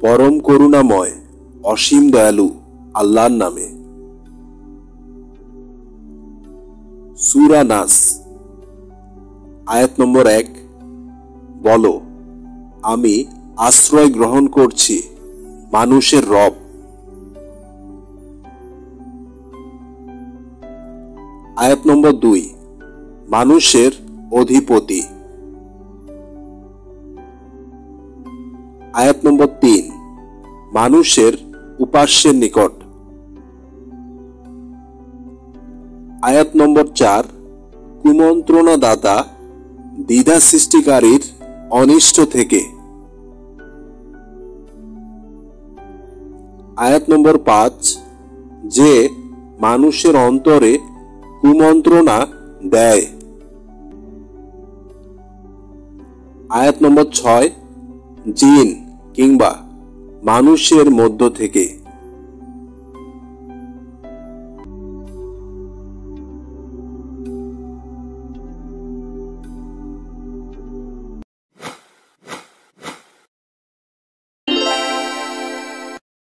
পরম করুণাময়, অসীম দয়ালু আল্লাহর নামে। সুরা নাস, আয়াত নম্বর এক, বলো, আমি আশ্রয় গ্রহণ করছি মানুষের রব। আয়াত নম্বর দুই, মানুষের অধিপতি। আয়াত নম্বর তিন, মানুষের উপাস্যের নিকট। আয়াত নম্বর চার কুমন্ত্রণা দাতা দ্বিধা সৃষ্টিকারীর অনিষ্ট থেকে। আয়াত নম্বর পাঁচ, যে মানুষের অন্তরে কুমন্ত্রণা দেয়। আয়াত নম্বর ছয়, জিন। কিংবা মানুষের মধ্য থেকে